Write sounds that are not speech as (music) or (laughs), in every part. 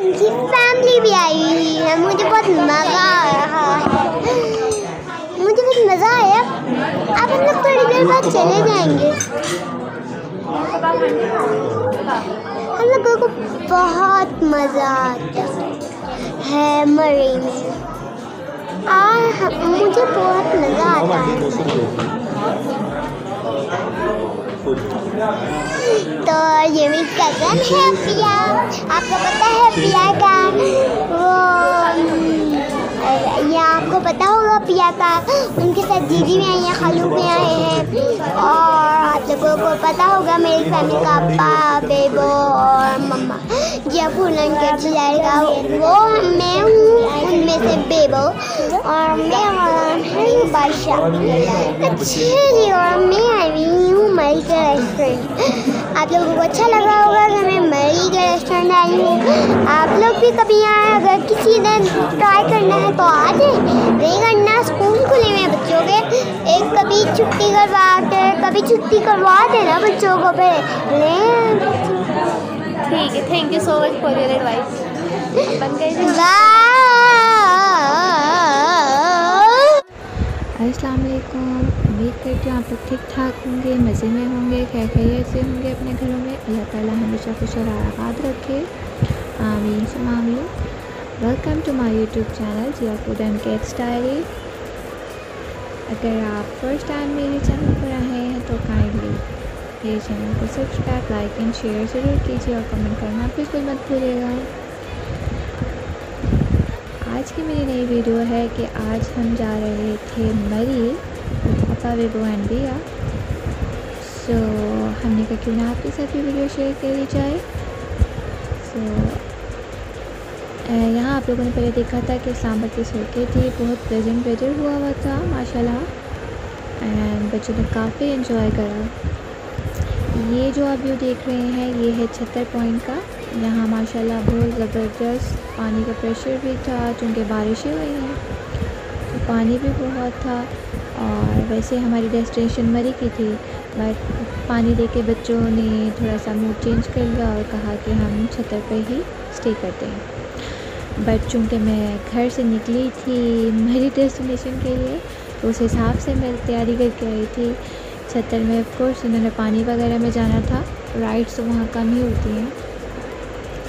उनकी फैमिली भी आई हुई है। मुझे बहुत मज़ा आ रहा है मुझे बहुत मज़ा आया। अब हम लोग थोड़ी देर बाद चले जाएँगे। हम लोगों को बहुत मज़ा आता है मरी में। और मुझे बहुत मज़ा आता है। तो ये मेरी कज़न है पिया आपको पता है पिया का वो ये आपको पता होगा पिया का। उनके साथ दीदी भी आई हैं खालू भी आए हैं। और आप लोगों को पता होगा मेरी फैमिली का पापा बेबो और मम्मा। जी फूलन के लड़का वो मैं हूँ उनमें से बेबो। और मैं हूँ बादशाह। अच्छी और मैं आई हूँ मई के रेस्टोरेंट आप लोगों को अच्छा लगा होगा कि मैं मई के रेस्टोरेंट आई हूँ। आप लोग भी कभी आए अगर किसी दिन ट्राई करना है तो आ जाए। नहीं करना स्कूल खुले हुए बच्चों के। एक कभी छुट्टी करवा के कभी छुट्टी करवा देना बच्चों को पहले ठीक है thank you so much for your advice बन गए अस्सलाम वालेकुम उम्मीद करती हूँ आप लोग ठीक ठाक होंगे, मज़े में होंगे खैर खैरियत से होंगे अपने घरों में। अल्लाह ताला हमेशा खुश और आबाद रखे। आमीन समामीन welcome to my YouTube channel Jiya food and cake diary अगर आप फ़र्स्ट टाइम मेरे चैनल पर आए हैं तो काइंडली मेरे चैनल को सब्सक्राइब लाइक एंड शेयर ज़रूर कीजिए और कमेंट करना बिल्कुल मत भूलिएगा। आज की मेरी नई वीडियो है कि आज हम जा रहे थे मरी, पापा बेबो एंड बिया सो हमने कहा, क्यों ना आपके साथ भी वीडियो शेयर करी जाए? सो यहाँ आप लोगों ने पहले देखा था कि इस्लामाबाद की सड़कें थी, बहुत प्रेजेंट वेदर हुआ हुआ था, माशाल्लाह। एंड बच्चों ने काफ़ी इन्जॉय करा। ये जो आप व्यू देख रहे हैं, ये है छत्तर पॉइंट का। यहाँ माशाल्लाह बहुत ज़बरदस्त, पानी का प्रेशर भी था क्योंकि बारिशें हुई हैं। तो पानी भी बहुत था और वैसे हमारी डेस्टिनेशन मरी की थी बट पानी देख के बच्चों ने थोड़ा सा मूड चेंज कर लिया और कहा कि हम छतर पर ही स्टे करते हैं। बट चूँकि मैं घर से निकली थी मेरी डेस्टिनेशन के लिए तो उस हिसाब से मैं तैयारी करके आई थी। छतर में ऑफकोर्स उन्होंने पानी वगैरह में जाना था राइड्स तो वहाँ कम ही होती हैं।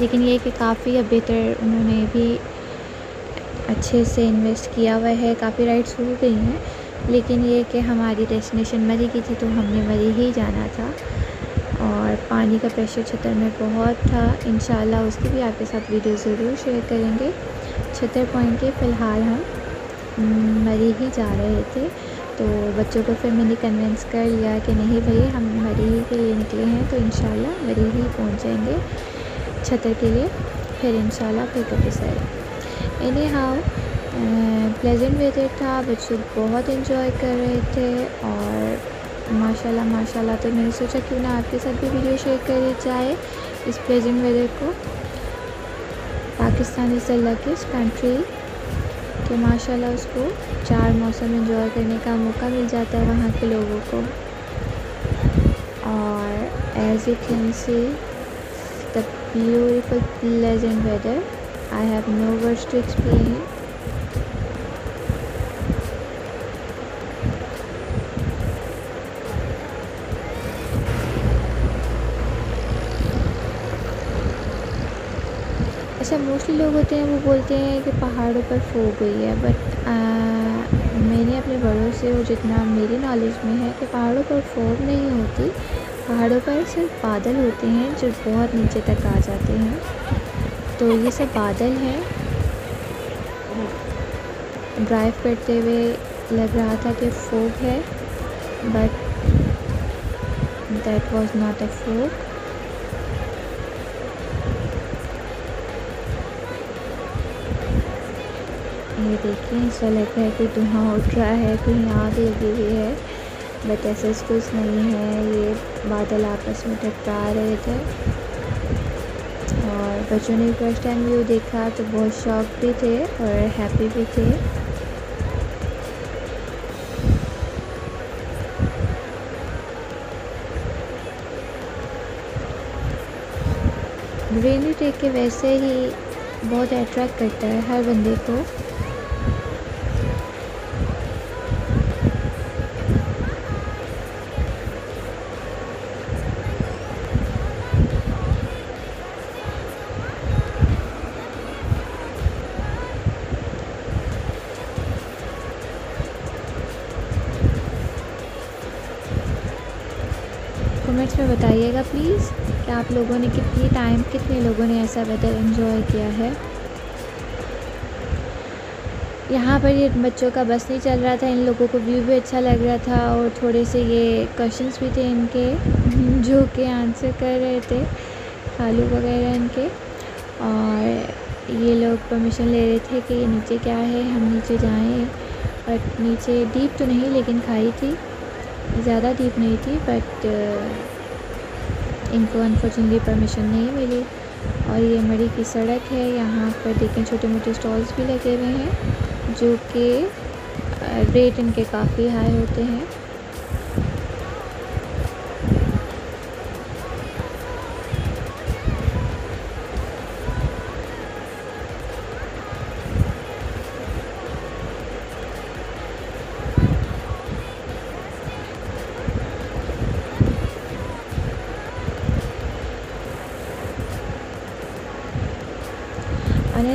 लेकिन ये कि काफ़ी अब बेहतर उन्होंने भी अच्छे से इन्वेस्ट किया हुआ है, काफ़ी राइड्स हो गई हैं। लेकिन ये कि हमारी डेस्टिनेशन मरी की थी तो हमने मरी ही जाना था। और पानी का प्रेशर छतर में बहुत था। इन उसकी भी आपके साथ वीडियो ज़रूर शेयर करेंगे। छतर पॉइंट के फ़िलहाल हम मरी ही जा रहे थे। तो बच्चों को फिर मैंने कन्विंस कर लिया कि नहीं भाई, हम मरी के लिए निकले हैं तो इन मरी ही पहुँच जाएँगे। छतर के लिए, फिर इन फिर कभी sir anyhow pleasant weather था बच्चे बहुत इन्जॉय कर रहे थे और माशाल्लाह माशाल्लाह तो मैंने सोचा क्यों ना आपके साथ भी वीडियो शेयर करी जाए इस प्लेजेंट वेदर को। Pakistan is the luckiest country कि माशाल्लाह उसको चार मौसम इन्जॉय करने का मौका मिल जाता है वहाँ के लोगों को। और as you can see the beautiful, pleasant weather. I have no words to explain. अच्छा मोस्टली लोग होते हैं, वो बोलते हैं कि पहाड़ों पर फो गई है बट मैंने अपने बड़ों से वो जितना, मेरी नॉलेज में है कि पहाड़ों पर फोग नहीं होती पहाड़ों पर सिर्फ़ बादल होते हैं जो बहुत नीचे तक आ जाते हैं। तो ये सब बादल हैं। ड्राइव करते हुए लग रहा था कि फोक है but that was not a fog ये देखिए, ऐसा लग रहा है कि धुआँ उठ रहा है, कहीं आग लगी हुई है। बट ऐसा कुछ नहीं है। ये बादल आपस में टकरा रहे थे। और बच्चों ने फ़र्स्ट टाइम व्यू देखा तो बहुत शौक भी थे और हैप्पी भी थे। रेनी टेक के वैसे ही बहुत अट्रैक्ट करता है हर बंदे को। में बताइएगा प्लीज़ कि आप लोगों ने कितनी टाइम कितने लोगों ने ऐसा वेदर इन्जॉय किया है। यहाँ पर ये बच्चों का बस नहीं चल रहा था, इन लोगों को व्यू भी अच्छा लग रहा था और थोड़े से ये क्वेश्चंस भी थे इनके, (laughs) जो कि आंसर कर रहे थे, आलू वगैरह इनके। और ये लोग परमिशन ले रहे थे कि ये नीचे क्या है, हम नीचे जाएँ। बट नीचे डीप तो नहीं, लेकिन खाई थी। ज़्यादा डीप नहीं थी बट इनको अनफॉर्चुनेटली परमिशन नहीं मिली। और ये मड़ी की सड़क है, यहाँ पर देखें छोटे मोटे स्टॉल्स भी लगे हुए हैं, जो कि रेट इनके काफ़ी हाई होते हैं।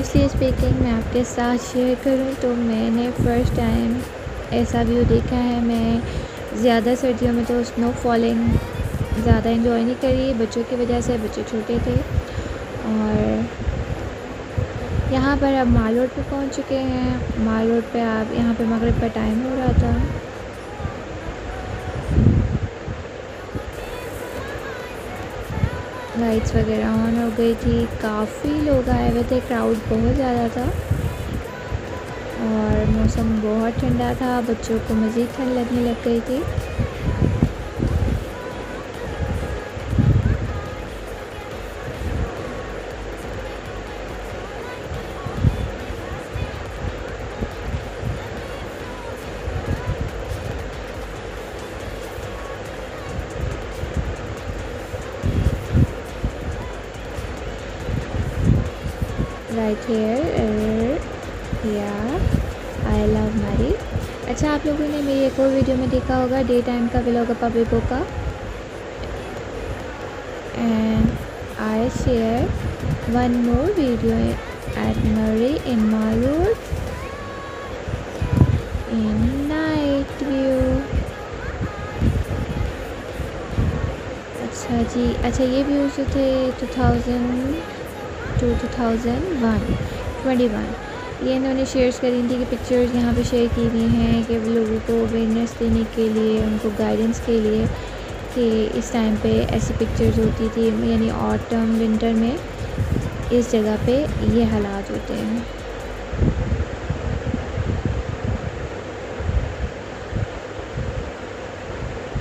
ऑनेस्टली स्पीकिंग मैं आपके साथ शेयर करूँ तो मैंने फ़र्स्ट टाइम ऐसा व्यू देखा है। मैं ज़्यादा सर्दियों में तो स्नो फॉलिंग ज़्यादा इन्जॉय नहीं करी। बच्चों की वजह से बच्चे छोटे थे। और यहाँ पर अब माल रोड पर पहुँच चुके हैं। माल रोड पर आप, यहाँ पर मगरब का टाइम हो रहा था। लाइट्स वगैरह ऑन हो गई थी। काफ़ी लोग आए हुए थे क्राउड बहुत ज़्यादा था। और मौसम बहुत ठंडा था, बच्चों को मज़ीद ठंड लगने लग गई थी। अच्छा आप लोगों ने मेरी एक और वीडियो में देखा होगा, डे टाइम का व्लॉग पब्लिको का। And I share one more video at मरी in Malur in night view अच्छा जी अच्छा ये व्यूज़ थे two thousand two two thousand one twenty one ये इन्होंने शेयर्स करी थी कि पिक्चर्स यहाँ पे शेयर की हुई हैं कि लोगों को अवेयरनेस देने के लिए, उनको गाइडेंस के लिए कि इस टाइम पे ऐसी पिक्चर्स होती थी। यानी ऑटम विंटर में इस जगह पे ये हालात होते हैं।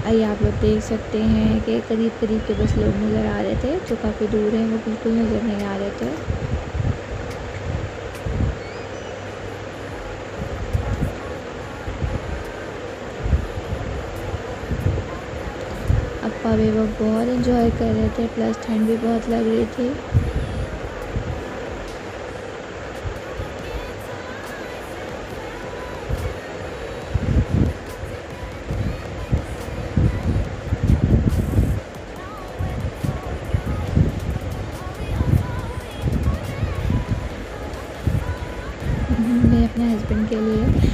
आइए आप लोग देख सकते हैं कि करीब करीब के बस लोग नज़र आ रहे थे, जो काफ़ी दूर हैं, वो बिल्कुल नज़र नहीं आ रहे थे। अपा वो बहुत इन्जॉय कर रहे थे प्लस ठंड भी बहुत लग रही थी। अपने हस्बैंड के लिए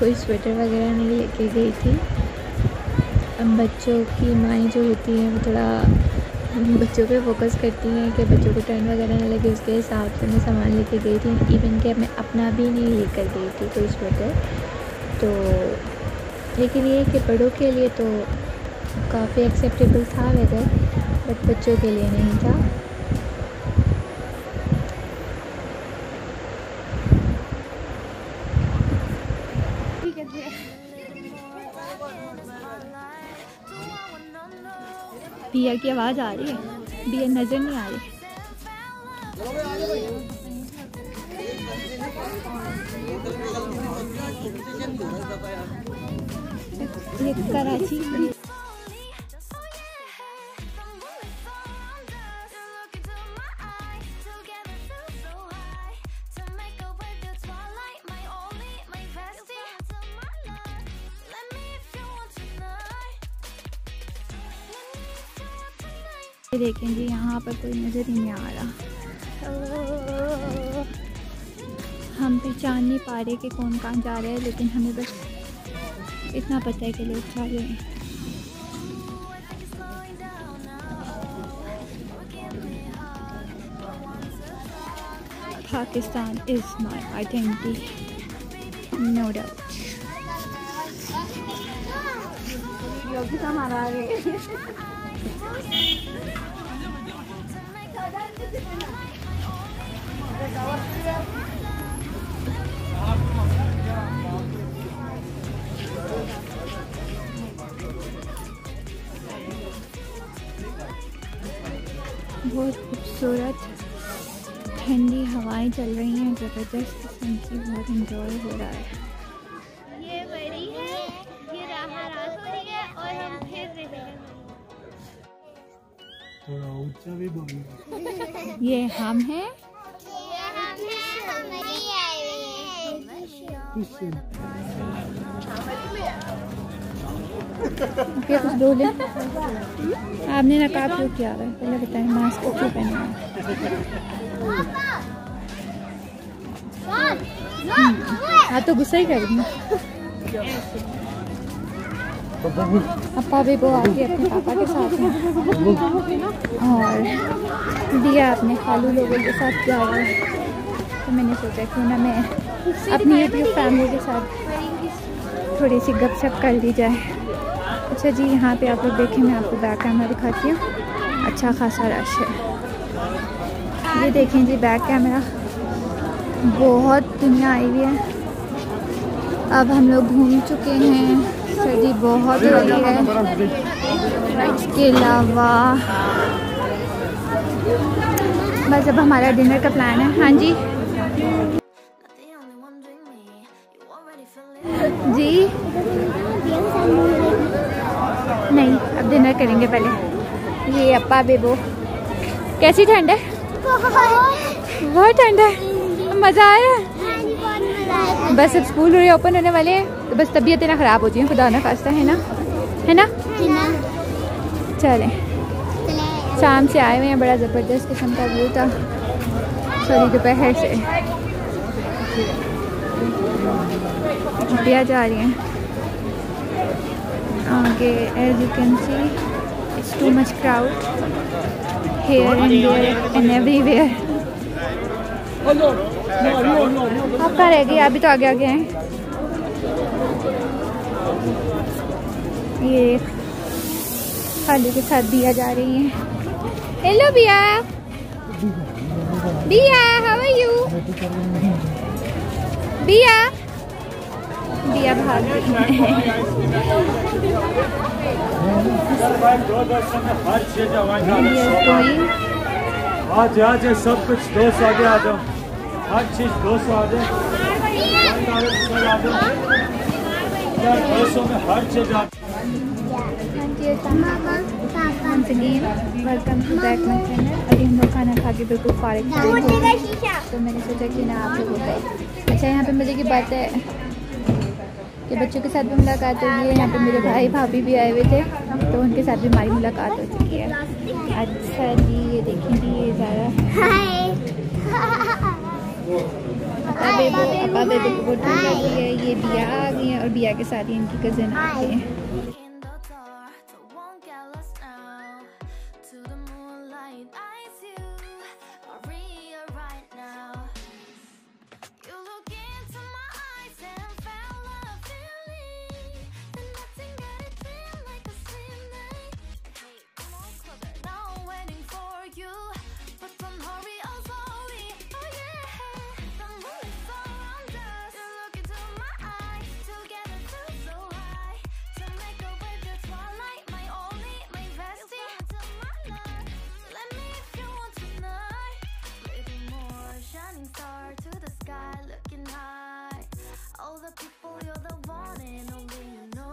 कोई स्वेटर वगैरह नहीं लेके गई थी। अब बच्चों की माएँ जो होती हैं, वो थोड़ा बच्चों पे फोकस करती हैं कि बच्चों को ठंड वगैरह ना लगे, उसके हिसाब से मैं सामान लेके गई थी। इवन कि मैं अपना भी नहीं लेकर गई थी कोई स्वेटर तो लेकिन ये कि बड़ों के लिए तो काफ़ी एक्सेप्टेबल था वेदर बट बच्चों के लिए नहीं था। बिया की आवाज़ आ रही है? दिया नज़र नहीं आ रही। ये कराची ये देखें जी यहाँ पर कोई नज़र ही नहीं आ रहा। हम पहचान नहीं पा रहे कि कौन कहाँ जा रहे हैं लेकिन हमें बस इतना पता है कि लोग जा रहे हैं। Pakistan is my identity, no doubt. बहुत खूबसूरत ठंडी हवाएँ चल रही हैं ज़बरदस्त की बहुत इंजॉय हो रहा है। ये हम हैं। क्या कुछ बोले। आपने नकाब क्यों किया? है पहले बताएँ, मास्क क्यों पहना है? हाँ तो गुस्सा ही कर करेंगे अपा भी वो आके अपने पापा के साथ हैं। और दिया अपने खालू लोगों के साथ जा रहा है तो मैंने सोचा क्यों ना मैं अपनी यूट्यूब फैमिली के साथ थोड़ी सी गपशप कर ली जाए। अच्छा जी, यहाँ पे आप लोग देखें, मैं आपको बैक कैमरा दिखाती हूँ। अच्छा खासा रश है। ये देखें जी बैक कैमरा बहुत दुनिया आई हुई है। अब हम लोग घूम चुके हैं। सर्दी बहुत हो रही है। इसके अलावा बस अब हमारा डिनर का प्लान है। हाँ जी। जी। नहीं अब डिनर करेंगे पहले। ये अप्पा बेबो। कैसी ठंड है? बहुत। ठंड है। मज़ा आ रहा है बस अब स्कूल हो रहे ओपन होने वाले हैं तो बस तबीयत ना ख़राब होती है खुदा ना खास्ता, है ना? है ना? चलें। शाम से आए हुए हैं, बड़ा ज़बरदस्त किस्म का व्यू था। सॉरी, दोपहर से। छुट्टियाँ जा रही हैं। आगे as you can see it's too much crowd here and and everywhere आप कहाँ रह गए? अभी तो आगे आगे हैं। ये खाली के साथ बिया जा रही हैं। हेलो बिया बिया हाउ आर यू बिया बिया भाग गई है आज आज सब कुछ दो सौ आगे आ जाओ। हर चीज़ दो सौ आ आ दो सौ में हर चीज़ आ welcome to back my channel अभी हम लोग खाना खा के बिल्कुल फारिग तो मैंने सोचा कि ना आप लोगों को अच्छा यहाँ पे मज़े की बात है कि बच्चों के साथ भी मुलाकात हुई है। यहाँ पे मेरे भाई भाभी भी आए हुए थे तो उनके साथ भी हमारी मुलाकात हो चुकी है। अच्छा जी ये देखें जी ये ज़रा (laughs) अपा बेबो अपा बेबो को है ये बिया आ गई है और बिया के साथ ही इनकी कज़न आ गई है। people, you're the one and only, you know.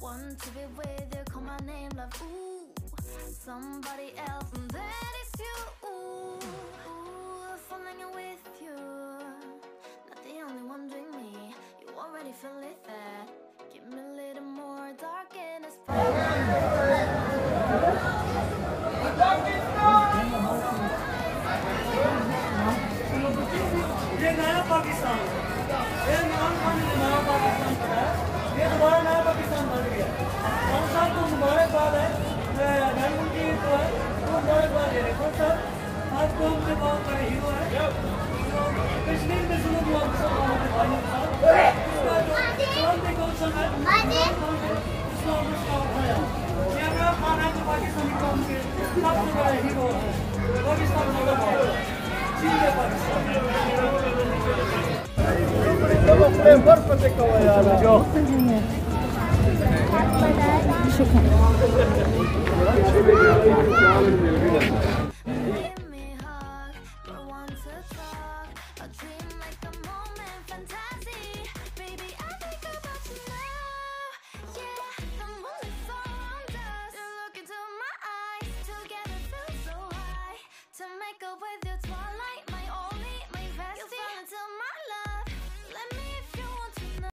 Want to be with you, call my name, love. Ooh, somebody else, and that is you. Ooh, ooh, falling in with you. Not the only one doing me. You already feel it there. Give me a little more dark in the spot. ये नया पाकिस्तान कौम के बहुत बड़े hero है कश्मीर में जुल्म के के जो क्रांति कौशल है उसको उसका उठाया इमरान खान है जो पाकिस्तानी कौम के सबसे बड़े हीरो है पाकिस्तान है पाकिस्तान शुक्रिया